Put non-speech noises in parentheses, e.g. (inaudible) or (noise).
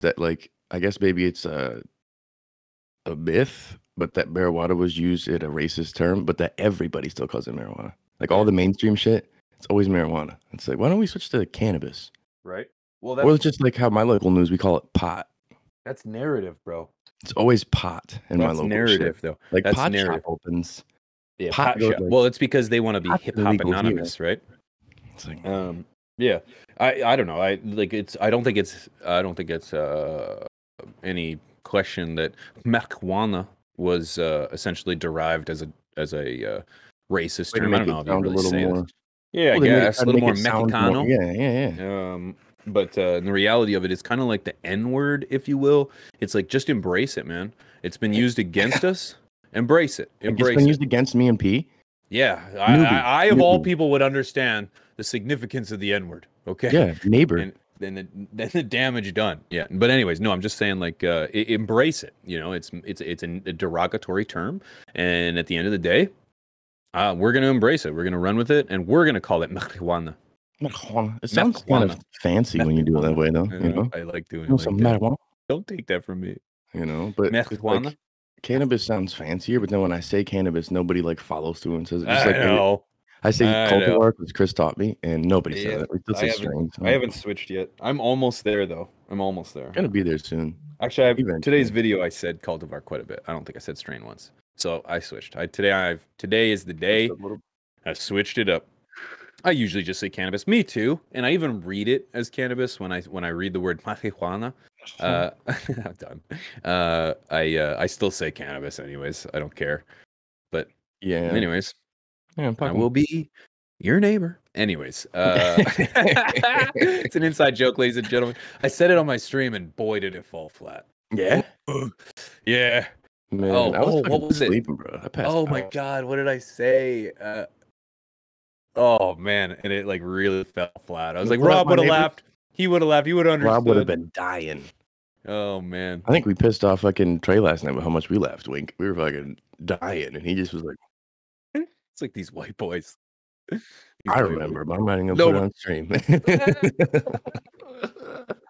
that like I guess maybe it's a a myth, but that marijuana was used in a racist term, but that everybody still calls it marijuana. Like all the mainstream shit, it's always marijuana. It's like why don't we switch to cannabis? Right. Well, Or that's it's just like how my local news we call it pot. that's narrative, bro. It's always pot in my local narrative, shit. though. Like That's pot narrative. shop opens. Yeah, Pot pot shop. like- well, it's because they want to be hip hop illegal here. anonymous, right? It's like Um, yeah, I I don't know. I like it's. I don't think it's. I don't think it's uh any question that marijuana was uh, essentially derived as a as a uh, racist term. I don't know if you really little say more. Yeah, I Well, they made it- guess a little more make it sound Mexicano. Yeah, yeah, yeah. Um, but uh, in the reality of it, it's kind of like the N word, if you will. It's like just embrace it, man. It's been used against us. (laughs) Embrace it. Like, Embrace it's been it. used against me and P. Yeah, I, I, I of all people would understand the significance of the N word. Okay. Yeah, neighbor. And then the, then the damage done. Yeah. But anyways, no, I'm just saying like uh, embrace it. You know, it's it's it's a derogatory term, and at the end of the day, uh, we're gonna embrace it. We're gonna run with it, and we're gonna call it marijuana. Marijuana. It sounds kind of Marijuana. fancy when you do it that way, though. You know, know, (laughs) I like doing You know, it. some Like marijuana. Don't take that from me. You know, but it's like, Marijuana. cannabis sounds fancier. But then when I say cannabis, nobody like follows through and says I like know. I say I cultivar because Chris taught me, and nobody Yeah, said it. I haven't- strange. I haven't switched yet. I'm almost there though. I'm almost there. gonna be there soon. Actually, I, Eventually. today's video I said cultivar quite a bit. I don't think I said strain once. So I switched. I today I've today is the day I switched it up. I usually just say cannabis. Me too. And I even read it as cannabis when I when I read the word marijuana. (laughs) Uh, (laughs) I'm done. Uh, I uh, I still say cannabis anyways. I don't care. But yeah. anyways, yeah, I'm I fucking- will be your neighbor. Anyways, uh, (laughs) it's an inside joke, ladies and gentlemen. I said it on my stream, and boy, did it fall flat. yeah. Yeah. Man, Oh, I was oh, what fucking was it? bro. I passed Oh my god, what did I say? Uh, oh man, and it like really fell flat. I was You like, Rob would have laughed. He would have laughed. He would have understood. Rob would have been dying. Oh man. I think we pissed off fucking Trey last night with how much we laughed. Wink. We were fucking dying, and he just was like, It's like these white boys. These "I white remember, but I'm not even gonna No, put it on stream." (laughs) (laughs) (laughs)